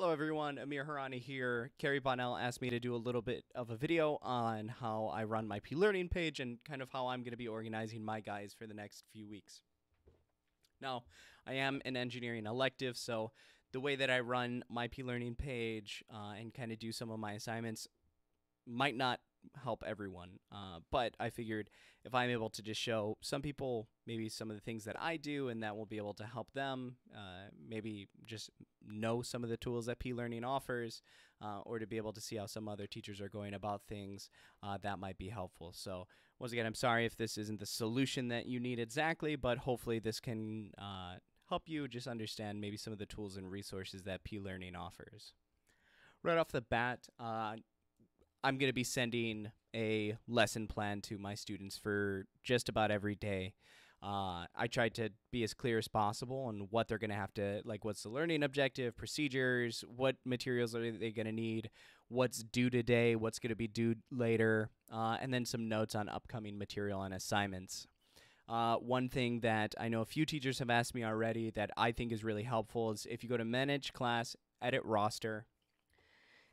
Hello everyone, Amir Harani here. Carrie Bonnell asked me to do a little bit of a video on how I run my P-Learning page and kind of how I'm going to be organizing my guys for the next few weeks. Now, I am an engineering elective, so the way that I run my P-Learning page uh, and kind of do some of my assignments might not help everyone. Uh, but I figured if I'm able to just show some people maybe some of the things that I do and that will be able to help them, uh, maybe just know some of the tools that P Learning offers, uh, or to be able to see how some other teachers are going about things, uh, that might be helpful. So, once again, I'm sorry if this isn't the solution that you need exactly, but hopefully this can uh, help you just understand maybe some of the tools and resources that P Learning offers. Right off the bat, uh, I'm going to be sending a lesson plan to my students for just about every day. Uh, I tried to be as clear as possible on what they're going to have to, like, what's the learning objective, procedures, what materials are they going to need, what's due today, what's going to be due later, uh, and then some notes on upcoming material and assignments. Uh, one thing that I know a few teachers have asked me already that I think is really helpful is if you go to manage class, edit roster,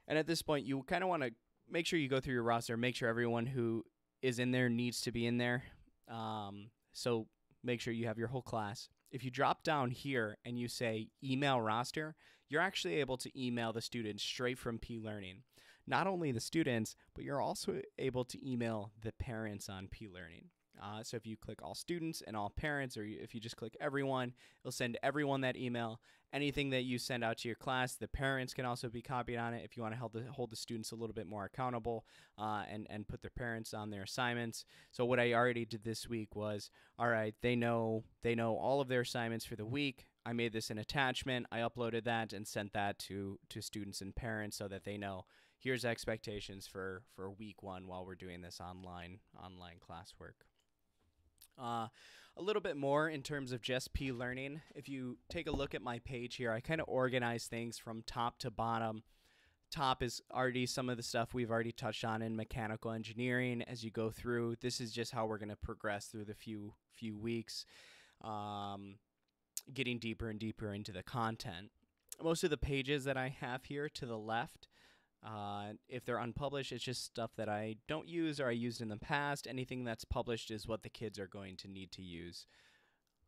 and at this point, you kind of want to make sure you go through your roster, make sure everyone who is in there needs to be in there. Um, so make sure you have your whole class. If you drop down here and you say email roster, you're actually able to email the students straight from P Learning. Not only the students, but you're also able to email the parents on P Learning. Uh, so if you click all students and all parents, or if you just click everyone, it'll send everyone that email. Anything that you send out to your class, the parents can also be copied on it if you want to hold the, hold the students a little bit more accountable uh, and, and put their parents on their assignments. So what I already did this week was, all right, they know they know all of their assignments for the week. I made this an attachment. I uploaded that and sent that to to students and parents so that they know here's expectations for for week one while we're doing this online online classwork. Uh, a little bit more in terms of just P learning. If you take a look at my page here, I kind of organize things from top to bottom. Top is already some of the stuff we've already touched on in mechanical engineering. As you go through, this is just how we're going to progress through the few few weeks, um, getting deeper and deeper into the content. Most of the pages that I have here to the left uh, if they're unpublished, it's just stuff that I don't use or I used in the past. Anything that's published is what the kids are going to need to use.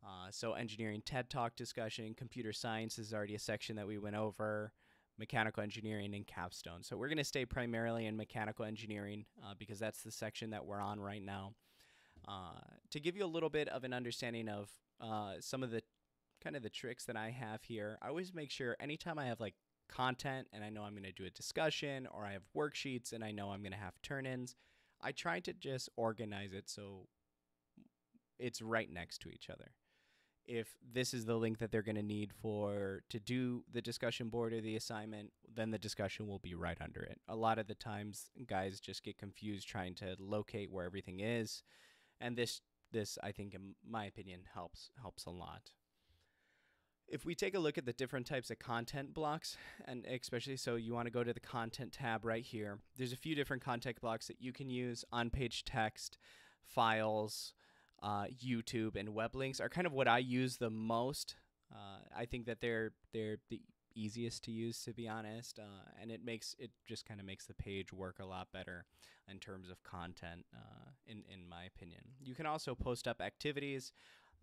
Uh, so, engineering TED Talk discussion, computer science is already a section that we went over, mechanical engineering, and capstone. So, we're going to stay primarily in mechanical engineering uh, because that's the section that we're on right now. Uh, to give you a little bit of an understanding of uh, some of the kind of the tricks that I have here, I always make sure anytime I have like content and I know I'm going to do a discussion or I have worksheets and I know I'm going to have turn ins, I try to just organize it so it's right next to each other. If this is the link that they're going to need for to do the discussion board or the assignment, then the discussion will be right under it. A lot of the times guys just get confused trying to locate where everything is, and this this I think in my opinion helps helps a lot if we take a look at the different types of content blocks, and especially so you want to go to the content tab right here, there's a few different content blocks that you can use on page text, files, uh, YouTube, and web links are kind of what I use the most. Uh, I think that they're they're the easiest to use to be honest, uh, and it makes it just kind of makes the page work a lot better in terms of content. Uh, in in my opinion, you can also post up activities.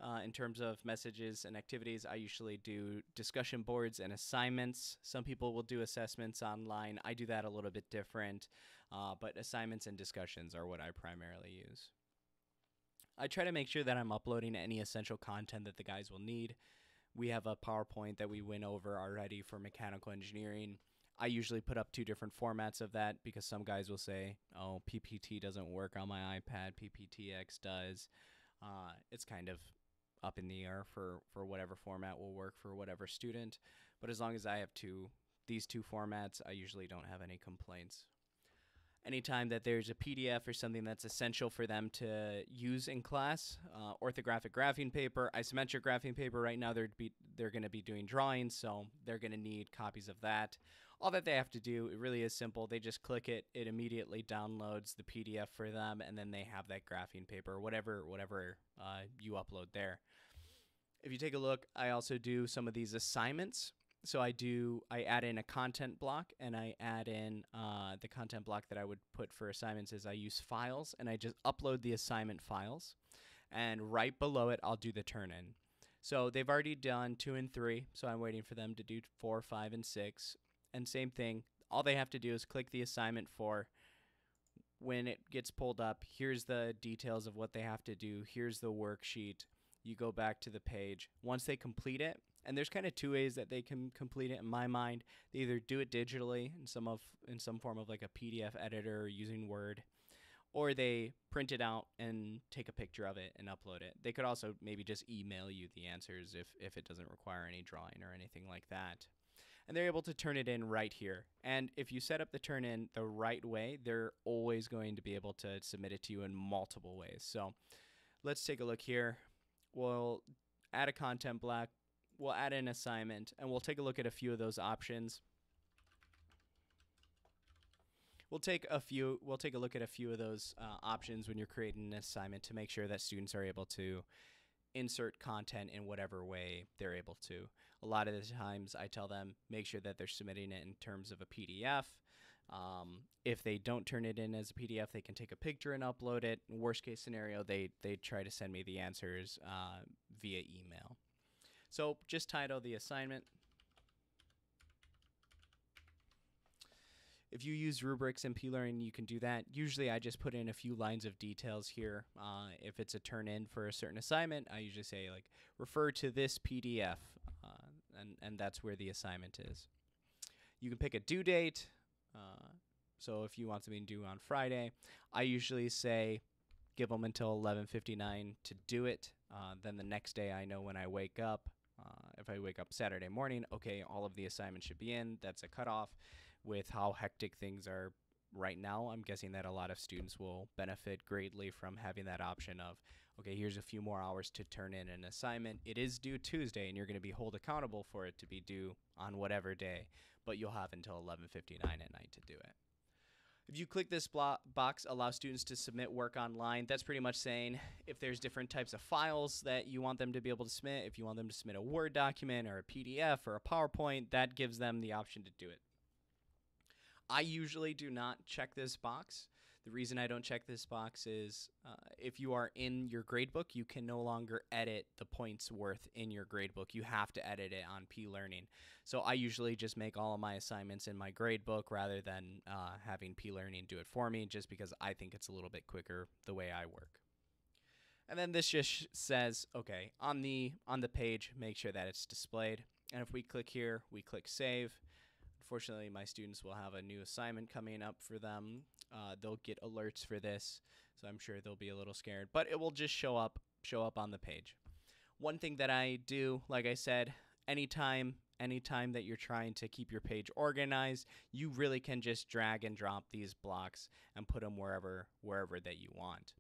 Uh, in terms of messages and activities, I usually do discussion boards and assignments. Some people will do assessments online. I do that a little bit different, uh, but assignments and discussions are what I primarily use. I try to make sure that I'm uploading any essential content that the guys will need. We have a PowerPoint that we went over already for mechanical engineering. I usually put up two different formats of that because some guys will say, oh, PPT doesn't work on my iPad, PPTX does. Uh, it's kind of up in the air for for whatever format will work for whatever student. But as long as I have two these two formats, I usually don't have any complaints. Anytime that there's a PDF or something that's essential for them to use in class, uh, orthographic graphing paper, isometric graphing paper. Right now, they're be, they're going to be doing drawings, so they're going to need copies of that. All that they have to do, it really is simple. They just click it, it immediately downloads the PDF for them, and then they have that graphing paper, whatever whatever uh, you upload there. If you take a look, I also do some of these assignments. so I do I add in a content block and I add in uh, the content block that I would put for assignments is I use files and I just upload the assignment files and right below it I'll do the turn in. So they've already done two and three, so I'm waiting for them to do four, five, and six. And same thing, all they have to do is click the assignment for when it gets pulled up, here's the details of what they have to do, here's the worksheet. You go back to the page. Once they complete it, and there's kind of two ways that they can complete it in my mind. They either do it digitally in some of in some form of like a PDF editor or using Word, or they print it out and take a picture of it and upload it. They could also maybe just email you the answers if if it doesn't require any drawing or anything like that. And they're able to turn it in right here. And if you set up the turn in the right way, they're always going to be able to submit it to you in multiple ways. So let's take a look here. We'll add a content block, we'll add an assignment and we'll take a look at a few of those options. We'll take a few we'll take a look at a few of those uh, options when you're creating an assignment to make sure that students are able to insert content in whatever way they're able to. A lot of the times I tell them make sure that they're submitting it in terms of a PDF. Um, if they don't turn it in as a PDF, they can take a picture and upload it. Worst case scenario, they they try to send me the answers uh, via email. So just title the assignment. If you use rubrics in P-Learning, you can do that. Usually I just put in a few lines of details here. Uh, if it's a turn in for a certain assignment, I usually say like, refer to this PDF, uh, and, and that's where the assignment is. You can pick a due date. Uh, so if you want something due on Friday, I usually say give them until 11:59 to do it. Uh, then the next day, I know when I wake up, uh, if I wake up Saturday morning, okay, all of the assignments should be in. That's a cutoff. With how hectic things are right now, I'm guessing that a lot of students will benefit greatly from having that option of, okay, here's a few more hours to turn in an assignment. It is due Tuesday, and you're going to be held accountable for it to be due on whatever day, but you'll have until 11:59 at night to do it. If you click this box, allow students to submit work online, that's pretty much saying if there's different types of files that you want them to be able to submit, if you want them to submit a Word document or a PDF or a PowerPoint, that gives them the option to do it. I usually do not check this box. The reason I don't check this box is uh, if you are in your gradebook, you can no longer edit the points worth in your gradebook. You have to edit it on P Learning. So I usually just make all of my assignments in my gradebook rather than uh, having P Learning do it for me, just because I think it's a little bit quicker the way I work. And then this just says, okay, on the on the page, make sure that it's displayed. And if we click here, we click save. Unfortunately, my students will have a new assignment coming up for them. Uh, they'll get alerts for this, so I'm sure they'll be a little scared, but it will just show up show up on the page. One thing that I do, like I said, anytime anytime that you're trying to keep your page organized, you really can just drag and drop these blocks and put them wherever wherever that you want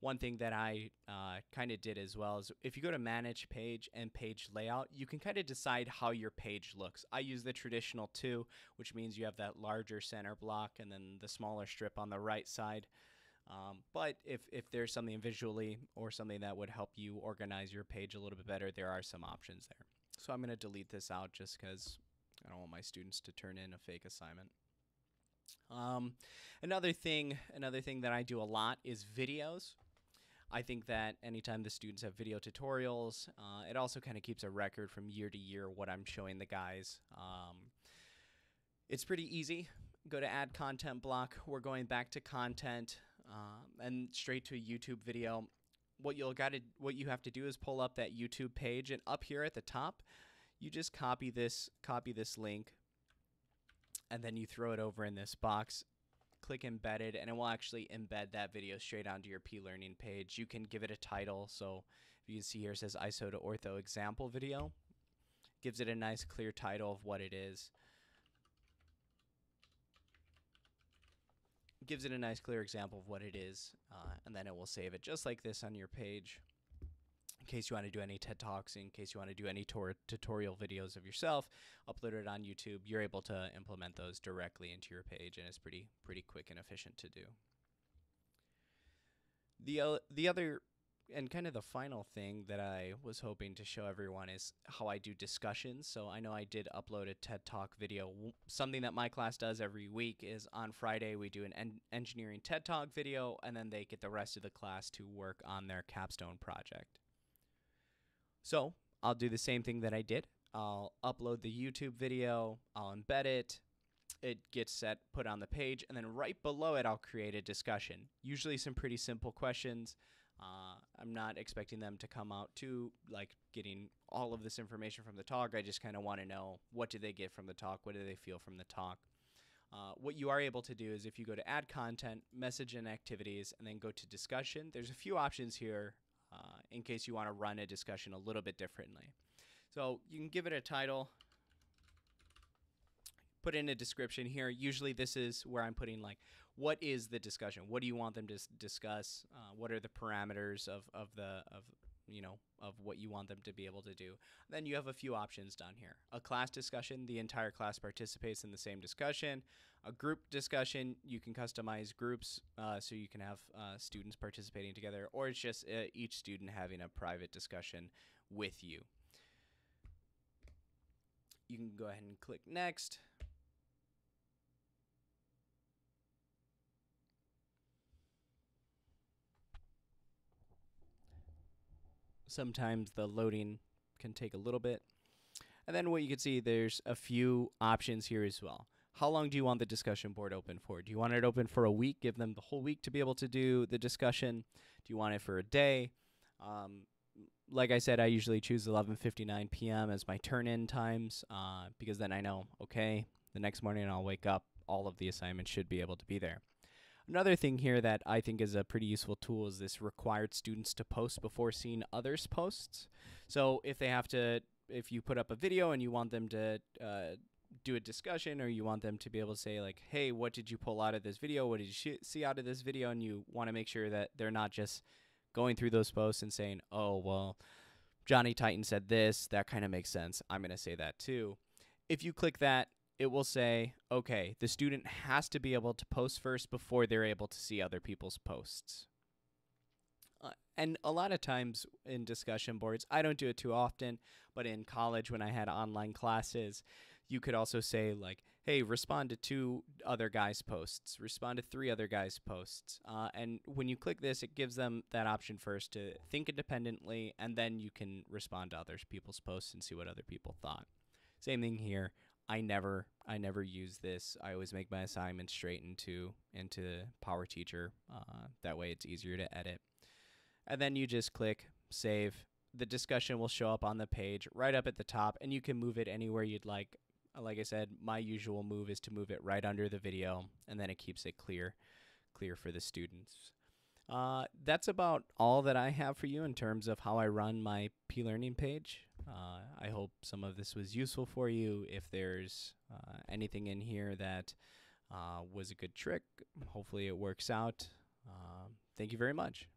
one thing that I uh, kind of did as well is if you go to manage page and page layout, you can kind of decide how your page looks. I use the traditional two, which means you have that larger center block and then the smaller strip on the right side. Um, but if, if there's something visually or something that would help you organize your page a little bit better, there are some options there. So I'm going to delete this out just because I don't want my students to turn in a fake assignment. Um, another thing, another thing that I do a lot is videos. I think that anytime the students have video tutorials, uh, it also kind of keeps a record from year to year what I'm showing the guys. Um, it's pretty easy. Go to add content block. We're going back to content um, and straight to a YouTube video. What you'll got to what you have to do is pull up that YouTube page and up here at the top, you just copy this copy this link and then you throw it over in this box click embedded and it will actually embed that video straight onto your p-learning page. You can give it a title. So if you can see here it says ISO to ortho example video. Gives it a nice clear title of what it is. Gives it a nice clear example of what it is. Uh, and then it will save it just like this on your page in case you want to do any TED Talks, in case you want to do any tutorial videos of yourself, upload it on YouTube. You're able to implement those directly into your page, and it's pretty pretty quick and efficient to do. The uh, the other and kind of the final thing that I was hoping to show everyone is how I do discussions. So I know I did upload a TED Talk video. Something that my class does every week is on Friday we do an en- engineering TED Talk video, and then they get the rest of the class to work on their capstone project. So I'll do the same thing that I did. I'll upload the YouTube video, I'll embed it, it gets set, put on the page, and then right below it, I'll create a discussion. Usually, some pretty simple questions. Uh, I'm not expecting them to come out to like getting all of this information from the talk. I just kind of want to know what did they get from the talk, what do they feel from the talk. Uh, what you are able to do is if you go to add content, message and activities, and then go to discussion, there's a few options here uh, in case you want to run a discussion a little bit differently. So you can give it a title, put in a description here. Usually, this is where I'm putting like, what is the discussion? What do you want them to discuss? Uh, what are the parameters of of the of you know of what you want them to be able to do? Then you have a few options down here. A class discussion, the entire class participates in the same discussion. A group discussion, you can customize groups uh, so you can have uh, students participating together, or it's just uh, each student having a private discussion with you. You can go ahead and click next. Sometimes the loading can take a little bit. And then what you can see, there's a few options here as well. How long do you want the discussion board open for? Do you want it open for a week? Give them the whole week to be able to do the discussion. Do you want it for a day? Um, like I said, I usually choose 11:59 p.m. as my turn-in times uh, because then I know, okay, the next morning I'll wake up, all of the assignments should be able to be there. Another thing here that I think is a pretty useful tool is this required students to post before seeing others' posts. So if they have to, if you put up a video and you want them to uh, do a discussion or you want them to be able to say like, hey, what did you pull out of this video? What did you see out of this video? And you want to make sure that they're not just going through those posts and saying, oh, well, Johnny Titan said this. That kind of makes sense. I'm going to say that too. If you click that, it will say, okay, the student has to be able to post first before they're able to see other people's posts. Uh, and a lot of times in discussion boards, I don't do it too often, but in college when I had online classes, you could also say, like, hey, respond to two other guys' posts, respond to three other guys' posts. Uh, and when you click this, it gives them that option first to think independently, and then you can respond to other people's posts and see what other people thought. Same thing here. I never I never use this. I always make my assignments straight into into Power Teacher. Uh, that way it's easier to edit. And then you just click save. The discussion will show up on the page right up at the top, and you can move it anywhere you'd like. Uh, Like I said, my usual move is to move it right under the video, and then it keeps it clear, clear for the students. Uh, that's about all that I have for you in terms of how I run my P Learning page. Uh, I hope some of this was useful for you. If there's uh, anything in here that uh, was a good trick, hopefully it works out. Uh, thank you very much.